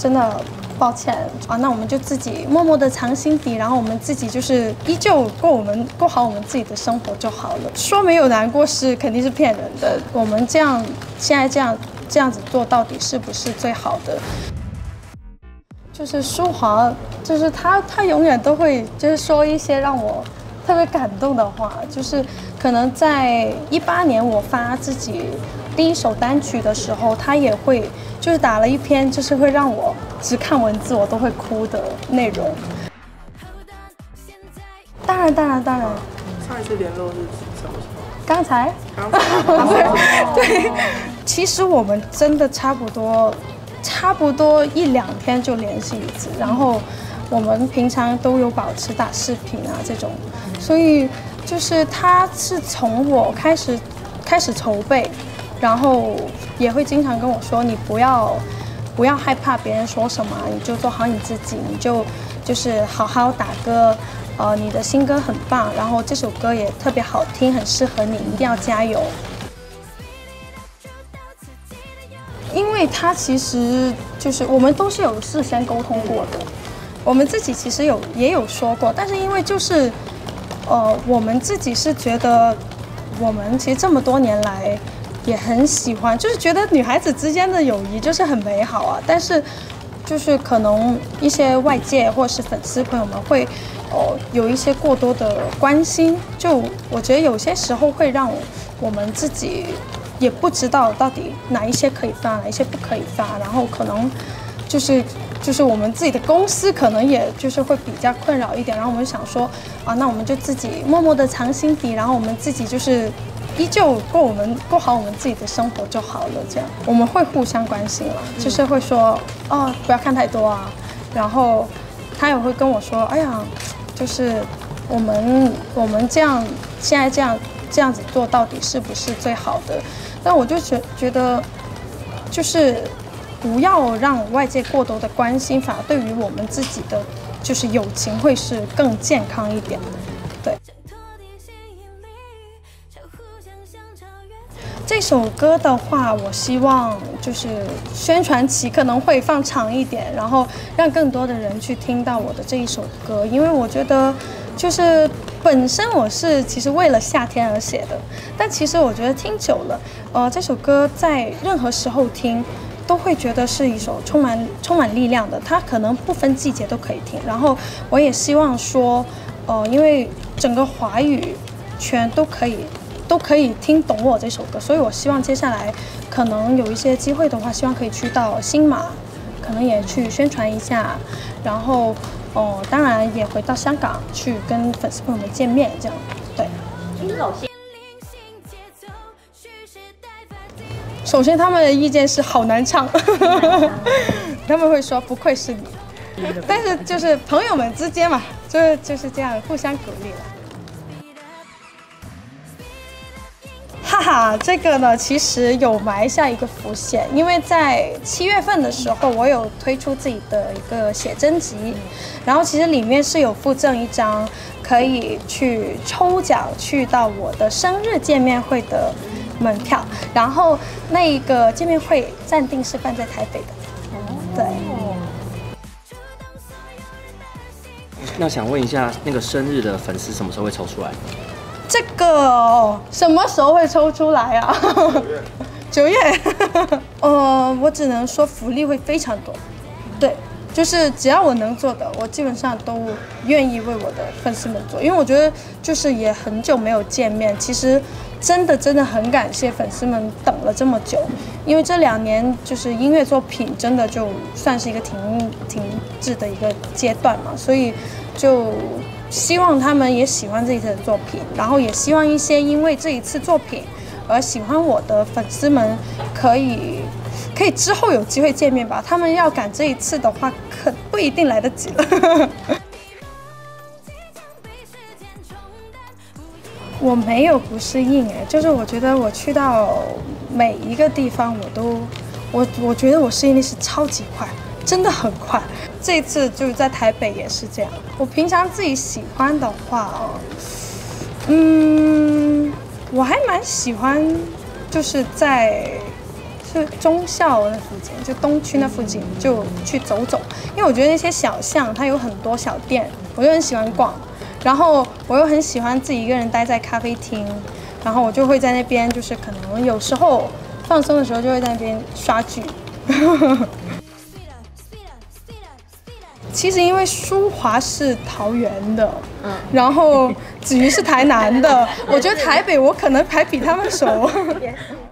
真的抱歉啊，那我们就自己默默的藏心底，然后我们自己就是依旧过我们过好我们自己的生活就好了。说没有难过是肯定是骗人的，我们这样现在这样这样子做到底是不是最好的？就是舒华，就是他他永远都会就是说一些让我特别感动的话，就是可能在一八年我发自己第一首单曲的时候，他也会。就是打了一篇，就是会让我只看文字我都会哭的内容。当然，当然，当然。上一次联络是什么时候？刚才。刚才。对，其实我们真的差不多，差不多一两天就联系一次，然后我们平常都有保持打视频啊这种，所以就是他是从我开始开始筹备。然后也会经常跟我说：“你不要，不要害怕别人说什么，你就做好你自己，你就就是好好打歌。呃，你的新歌很棒，然后这首歌也特别好听，很适合你，一定要加油。”因为他其实就是我们都是有事先沟通过的，我们自己其实有也有说过，但是因为就是，呃，我们自己是觉得，我们其实这么多年来。也很喜欢，就是觉得女孩子之间的友谊就是很美好啊。但是，就是可能一些外界或是粉丝朋友们会，哦，有一些过多的关心。就我觉得有些时候会让我们自己也不知道到底哪一些可以发，哪一些不可以发。然后可能就是就是我们自己的公司可能也就是会比较困扰一点。然后我们想说，啊，那我们就自己默默的藏心底，然后我们自己就是。依旧过我们过好我们自己的生活就好了，这样我们会互相关心了，就是会说哦不要看太多啊，然后他也会跟我说，哎呀，就是我们我们这样现在这样这样子做到底是不是最好的？但我就觉觉得就是不要让外界过多的关心，反而对于我们自己的就是友情会是更健康一点，对。这首歌的话，我希望就是宣传期可能会放长一点，然后让更多的人去听到我的这一首歌。因为我觉得，就是本身我是其实为了夏天而写的，但其实我觉得听久了，呃，这首歌在任何时候听，都会觉得是一首充满充满力量的。它可能不分季节都可以听。然后我也希望说，呃，因为整个华语圈都可以。都可以听懂我这首歌，所以我希望接下来可能有一些机会的话，希望可以去到新马，可能也去宣传一下，然后哦，当然也回到香港去跟粉丝朋友们见面，这样对。首先他们的意见是好难唱，他们会说不愧是你，但是就是朋友们之间嘛，就是就是这样互相鼓励了。哈哈，这个呢，其实有埋下一个伏线，因为在七月份的时候，我有推出自己的一个写真集，然后其实里面是有附赠一张可以去抽奖去到我的生日见面会的门票，然后那一个见面会暂定是办在台北的。对。那想问一下，那个生日的粉丝什么时候会抽出来？这个什么时候会抽出来啊？九月，呃，我只能说福利会非常多。对，就是只要我能做的，我基本上都愿意为我的粉丝们做，因为我觉得就是也很久没有见面，其实真的真的很感谢粉丝们等了这么久，因为这两年就是音乐作品真的就算是一个停停滞的一个阶段嘛，所以就。希望他们也喜欢这一次的作品，然后也希望一些因为这一次作品而喜欢我的粉丝们，可以可以之后有机会见面吧。他们要赶这一次的话，可不一定来得及了。我没有不适应哎，就是我觉得我去到每一个地方，我都我我觉得我适应力是超级快。真的很快，这次就是在台北也是这样。我平常自己喜欢的话，嗯，我还蛮喜欢，就是在是中校那附近，就东区那附近就去走走，因为我觉得那些小巷它有很多小店，我就很喜欢逛。然后我又很喜欢自己一个人待在咖啡厅，然后我就会在那边，就是可能有时候放松的时候就会在那边刷剧。其实因为舒华是桃园的，嗯，然后子瑜是台南的，我觉得台北我可能还比他们熟。